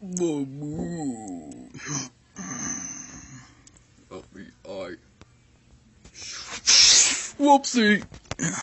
The moon. Help me, I. Whoopsie.